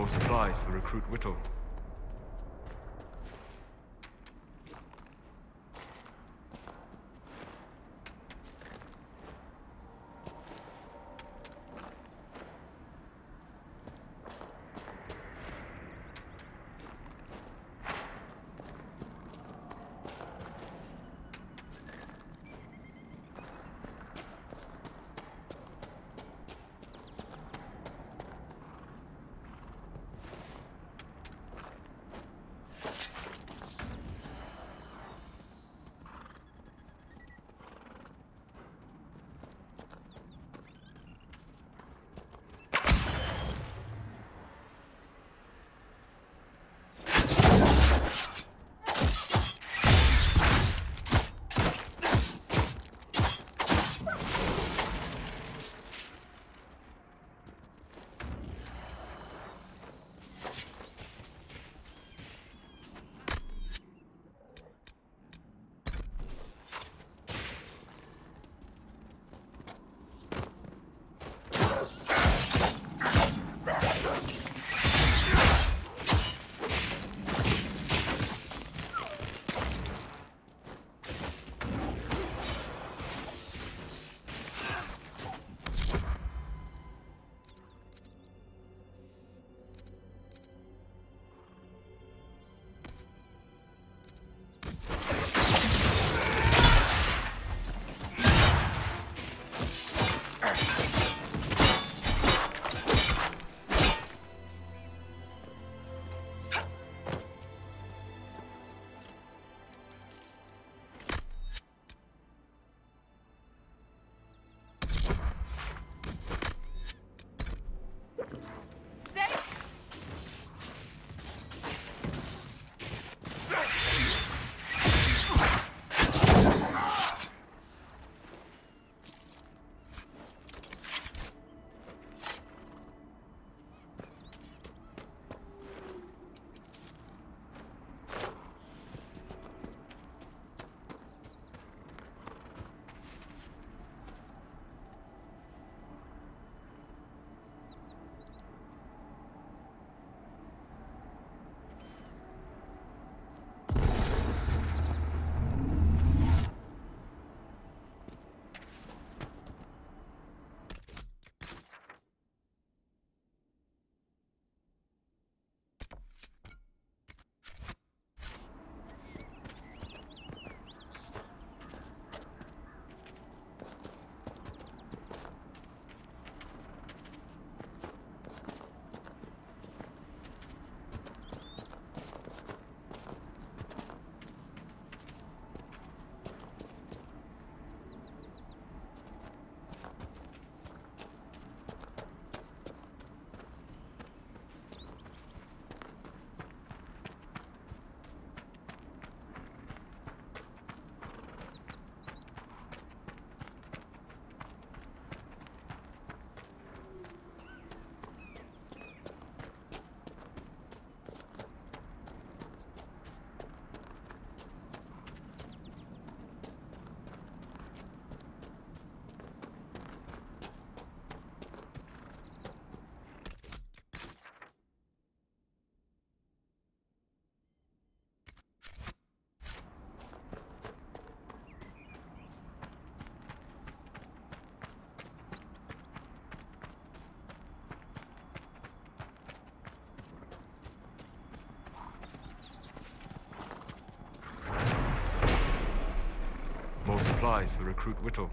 More supplies for Recruit Whittle. Supplies for Recruit Whittle.